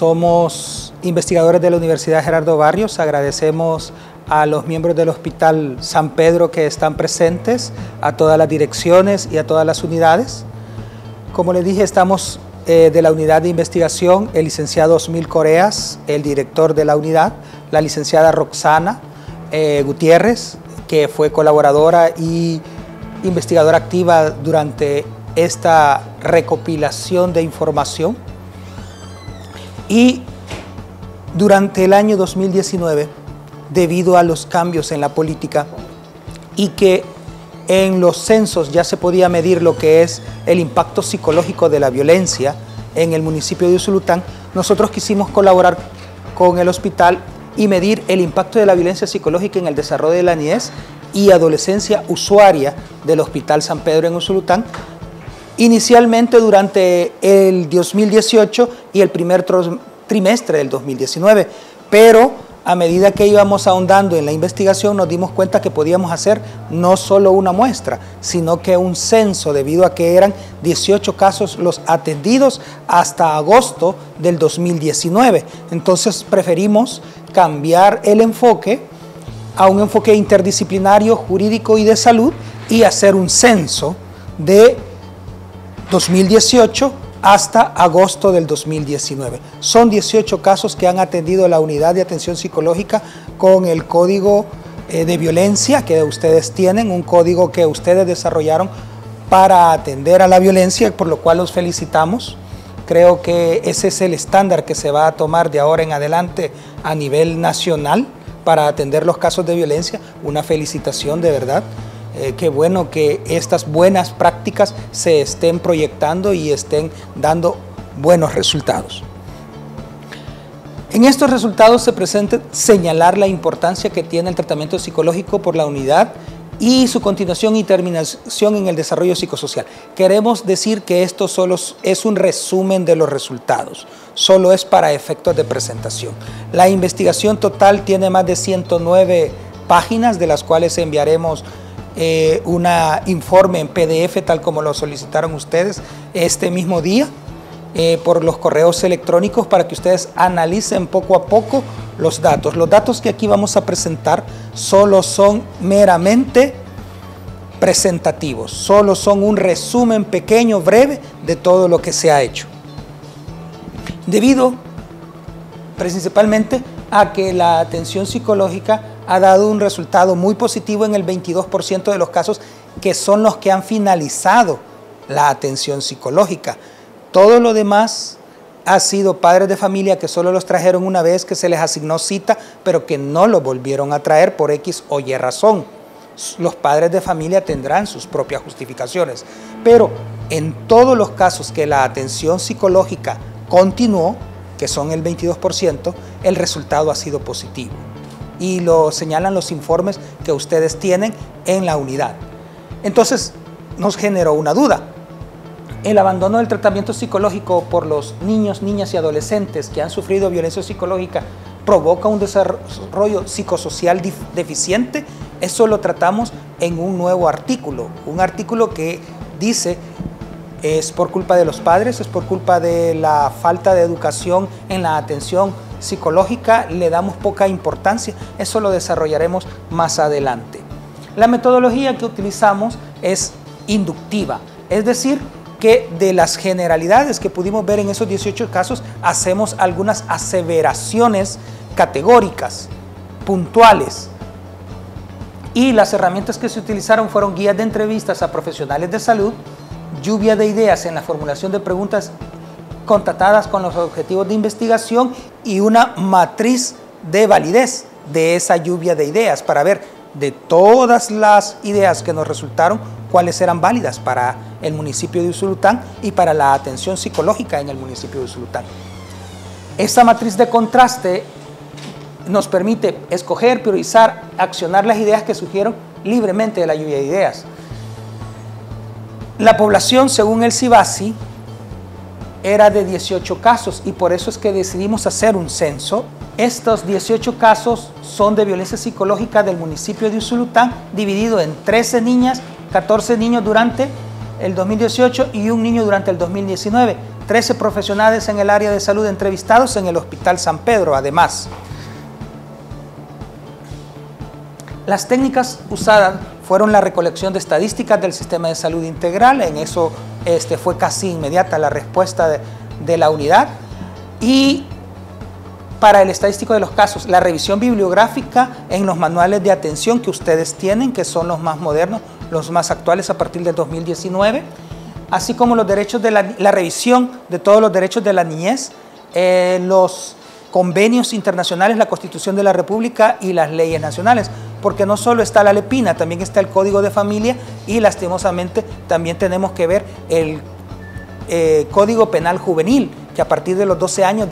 Somos investigadores de la Universidad Gerardo Barrios. Agradecemos a los miembros del Hospital San Pedro que están presentes, a todas las direcciones y a todas las unidades. Como les dije, estamos eh, de la unidad de investigación, el licenciado Osmil Coreas, el director de la unidad, la licenciada Roxana eh, Gutiérrez, que fue colaboradora y investigadora activa durante esta recopilación de información y durante el año 2019, debido a los cambios en la política y que en los censos ya se podía medir lo que es el impacto psicológico de la violencia en el municipio de Usulután, nosotros quisimos colaborar con el hospital y medir el impacto de la violencia psicológica en el desarrollo de la niñez y adolescencia usuaria del Hospital San Pedro en Usulután, inicialmente durante el 2018 y el primer trimestre del 2019, pero a medida que íbamos ahondando en la investigación nos dimos cuenta que podíamos hacer no solo una muestra, sino que un censo debido a que eran 18 casos los atendidos hasta agosto del 2019. Entonces preferimos cambiar el enfoque a un enfoque interdisciplinario, jurídico y de salud y hacer un censo de 2018 hasta agosto del 2019. Son 18 casos que han atendido la unidad de atención psicológica con el código eh, de violencia que ustedes tienen, un código que ustedes desarrollaron para atender a la violencia, por lo cual los felicitamos. Creo que ese es el estándar que se va a tomar de ahora en adelante a nivel nacional para atender los casos de violencia. Una felicitación de verdad. Eh, qué bueno que estas buenas prácticas se estén proyectando y estén dando buenos resultados. En estos resultados se presenta señalar la importancia que tiene el tratamiento psicológico por la unidad y su continuación y terminación en el desarrollo psicosocial. Queremos decir que esto solo es un resumen de los resultados, solo es para efectos de presentación. La investigación total tiene más de 109 páginas, de las cuales enviaremos eh, un informe en PDF, tal como lo solicitaron ustedes este mismo día, eh, por los correos electrónicos para que ustedes analicen poco a poco los datos. Los datos que aquí vamos a presentar solo son meramente presentativos, solo son un resumen pequeño, breve de todo lo que se ha hecho. Debido principalmente a que la atención psicológica ha dado un resultado muy positivo en el 22% de los casos que son los que han finalizado la atención psicológica. Todo lo demás ha sido padres de familia que solo los trajeron una vez, que se les asignó cita, pero que no lo volvieron a traer por X o Y razón. Los padres de familia tendrán sus propias justificaciones. Pero en todos los casos que la atención psicológica continuó, que son el 22%, el resultado ha sido positivo. Y lo señalan los informes que ustedes tienen en la unidad. Entonces, nos generó una duda el abandono del tratamiento psicológico por los niños, niñas y adolescentes que han sufrido violencia psicológica provoca un desarrollo psicosocial deficiente, eso lo tratamos en un nuevo artículo, un artículo que dice es por culpa de los padres, es por culpa de la falta de educación en la atención psicológica, le damos poca importancia, eso lo desarrollaremos más adelante. La metodología que utilizamos es inductiva, es decir, que de las generalidades que pudimos ver en esos 18 casos, hacemos algunas aseveraciones categóricas, puntuales. Y las herramientas que se utilizaron fueron guías de entrevistas a profesionales de salud, lluvia de ideas en la formulación de preguntas contatadas con los objetivos de investigación y una matriz de validez de esa lluvia de ideas para ver de todas las ideas que nos resultaron cuáles eran válidas para el municipio de Usulután y para la atención psicológica en el municipio de Usulután. Esta matriz de contraste nos permite escoger, priorizar, accionar las ideas que surgieron libremente de la lluvia de ideas. La población, según el CIBASI, era de 18 casos y por eso es que decidimos hacer un censo. Estos 18 casos son de violencia psicológica del municipio de Usulután, dividido en 13 niñas 14 niños durante el 2018 y un niño durante el 2019. 13 profesionales en el área de salud entrevistados en el Hospital San Pedro, además. Las técnicas usadas fueron la recolección de estadísticas del sistema de salud integral, en eso este, fue casi inmediata la respuesta de, la unidad, y para el estadístico de los casos, la revisión bibliográfica en los manuales de atención que ustedes tienen, que son los más modernos, los más actuales a partir del 2019, así como los derechos de la, revisión de todos los derechos de la niñez, eh, los convenios internacionales, la Constitución de la República y las leyes nacionales, porque no solo está la Lepina, también está el Código de Familia y lastimosamente también tenemos que ver el eh, Código Penal Juvenil, que a partir de los 12 años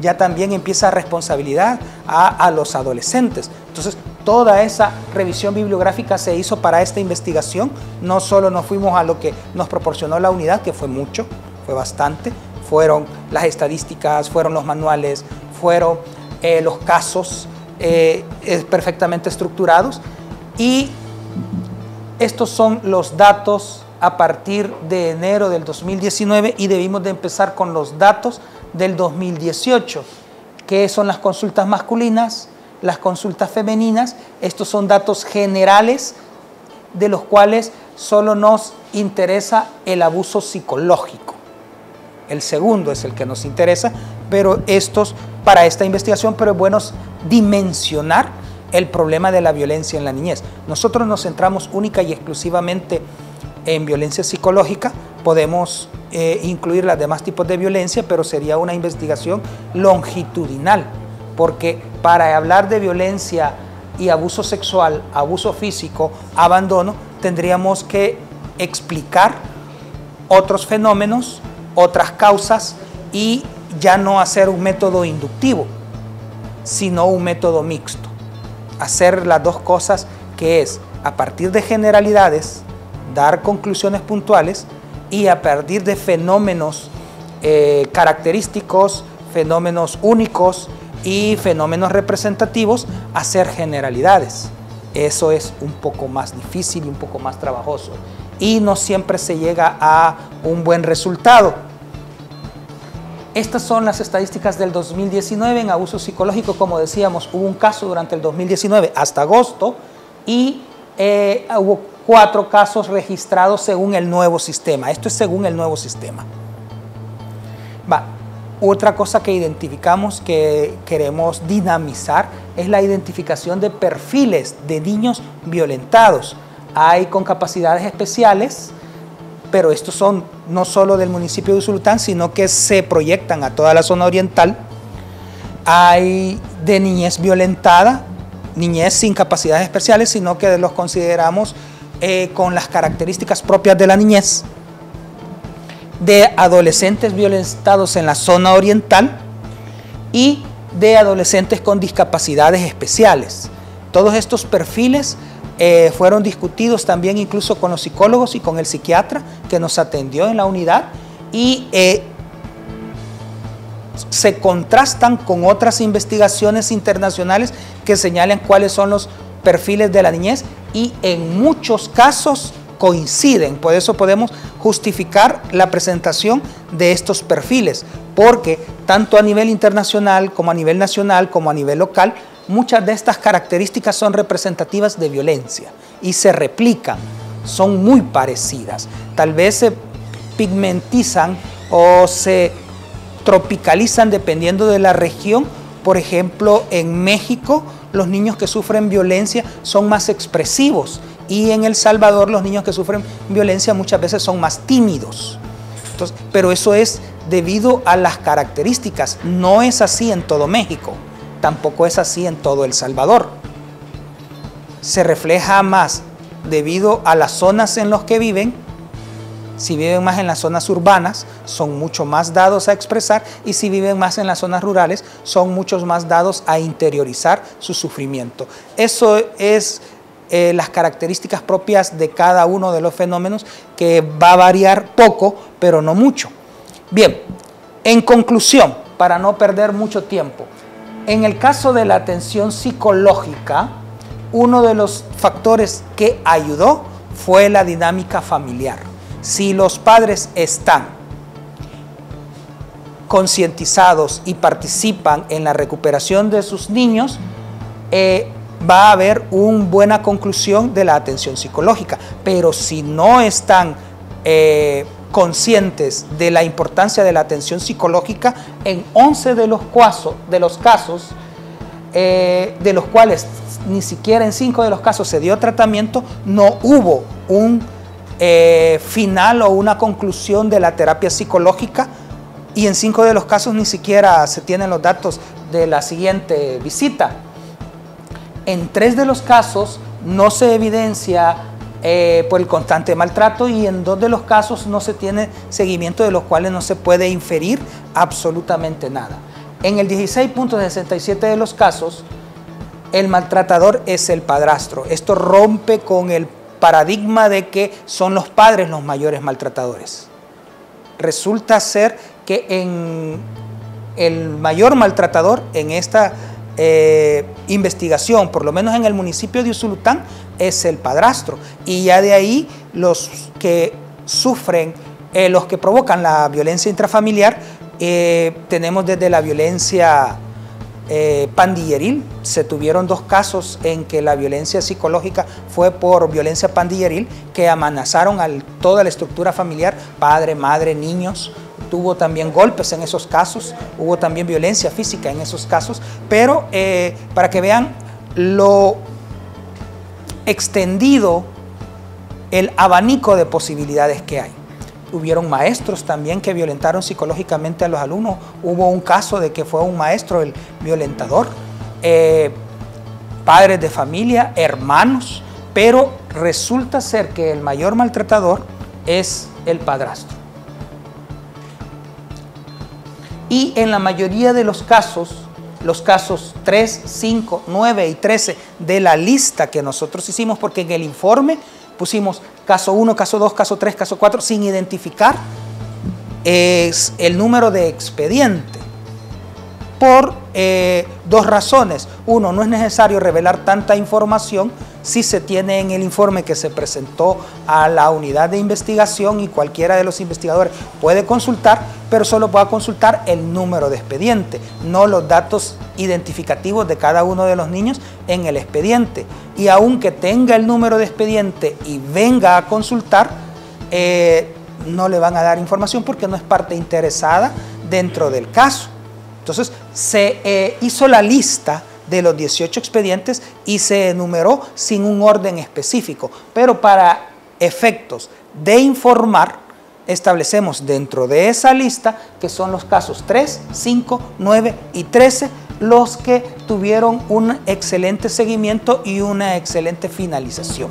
ya, también empieza responsabilidad a, a, los adolescentes. Entonces, toda esa revisión bibliográfica se hizo para esta investigación. No solo nos fuimos a lo que nos proporcionó la unidad, que fue mucho, fue bastante, fueron las estadísticas, fueron los manuales, fueron eh, los casos eh, perfectamente estructurados y estos son los datos a partir de enero del 2019 y debimos de empezar con los datos del 2018, que son las consultas masculinas, las consultas femeninas. Estos son datos generales de los cuales solo nos interesa el abuso psicológico. El segundo es el que nos interesa, pero estos para esta investigación, pero es bueno dimensionar el problema de la violencia en la niñez. Nosotros nos centramos única y exclusivamente en violencia psicológica, podemos eh, incluir los demás tipos de violencia, pero sería una investigación longitudinal, porque para hablar de violencia y abuso sexual, abuso físico, abandono, tendríamos que explicar otros fenómenos, otras causas y ya no hacer un método inductivo, sino un método mixto. Hacer las dos cosas que es, a partir de generalidades, dar conclusiones puntuales y a partir de fenómenos eh, característicos, fenómenos únicos y fenómenos representativos, hacer generalidades. Eso es un poco más difícil y un poco más trabajoso. Y no siempre se llega a un buen resultado. Estas son las estadísticas del 2019 en abuso psicológico. Como decíamos, hubo un caso durante el 2019 hasta agosto y eh, hubo cuatro casos registrados según el nuevo sistema. Esto es según el nuevo sistema. Va. Otra cosa que identificamos que queremos dinamizar es la identificación de perfiles de niños violentados. Hay con capacidades especiales, pero estos son no solo del municipio de Usulután, sino que se proyectan a toda la zona oriental. Hay de niñez violentada, niñez sin capacidades especiales, sino que los consideramos eh, con las características propias de la niñez, de adolescentes violentados en la zona oriental y de adolescentes con discapacidades especiales. Todos estos perfiles eh, fueron discutidos también incluso con los psicólogos y con el psiquiatra que nos atendió en la unidad y eh, se contrastan con otras investigaciones internacionales que señalan cuáles son los perfiles de la niñez y en muchos casos coinciden. Por eso podemos justificar la presentación de estos perfiles, porque tanto a nivel internacional como a nivel nacional como a nivel local, muchas de estas características son representativas de violencia y se replican, son muy parecidas. Tal vez se pigmentizan o se tropicalizan dependiendo de la región. Por ejemplo, en México los niños que sufren violencia son más expresivos y en El Salvador los niños que sufren violencia muchas veces son más tímidos. pero eso es debido a las características. No es así en todo México, tampoco es así en todo El Salvador. Se refleja más debido a las zonas en las que viven si viven más en las zonas urbanas, son mucho más dados a expresar y si viven más en las zonas rurales, son muchos más dados a interiorizar su sufrimiento. Eso es eh, las características propias de cada uno de los fenómenos que va a variar poco, pero no mucho. Bien, en conclusión, para no perder mucho tiempo, en el caso de la atención psicológica, uno de los factores que ayudó fue la dinámica familiar si los padres están concientizados y participan en la recuperación de sus niños, eh, va a haber una buena conclusión de la atención psicológica. Pero si no están eh, conscientes de la importancia de la atención psicológica, en 11 de los, de, los casos, eh, de los cuales ni siquiera en 5 de los casos se dio tratamiento, no hubo un final o una conclusión de la terapia psicológica y en cinco de los casos ni siquiera se tienen los datos de la siguiente visita. En tres de los casos no se evidencia eh, por el constante maltrato y en dos de los casos no se tiene seguimiento de los cuales no se puede inferir absolutamente nada. En el 16.67 de los casos, el maltratador es el padrastro. Esto rompe con el paradigma de que son los padres los mayores maltratadores. Resulta ser que en el mayor maltratador en esta eh, investigación, por lo menos en el municipio de Usulután, es el padrastro. Y ya de ahí los que sufren, eh, los que provocan la violencia intrafamiliar, eh, tenemos desde la violencia pandilleril. Se tuvieron dos casos en que la violencia psicológica fue por violencia pandilleril que amenazaron a toda la estructura familiar, padre, madre, niños, tuvo también golpes en esos casos, hubo también violencia física en esos casos, pero eh, para que vean lo extendido el abanico de posibilidades que hay. Hubieron maestros también que violentaron psicológicamente a los alumnos. Hubo un caso de que fue un maestro el violentador. Eh, padres de familia, hermanos, pero resulta ser que el mayor maltratador es el padrastro. y en la mayoría de los casos, los casos 3, 5, 9 y 13 de la lista que nosotros hicimos, porque en el informe pusimos caso 1, caso 2, caso 3, caso 4, sin identificar es el número de expediente. Por eh, dos razones. Uno, no es necesario revelar tanta información si se tiene en el informe que se presentó a la unidad de investigación y cualquiera de los investigadores puede consultar, pero solo puede consultar el número de expediente, no los datos identificativos de cada uno de los niños en el expediente. Y aunque tenga el número de expediente y venga a consultar, eh, no le van a dar información porque no es parte interesada dentro del caso. Entonces, se eh, hizo la lista de los 18 expedientes y se enumeró sin un orden específico. Pero para efectos de informar, establecemos dentro de esa lista que son los casos 3, 5, 9 y 13 los que tuvieron un excelente seguimiento y una excelente finalización.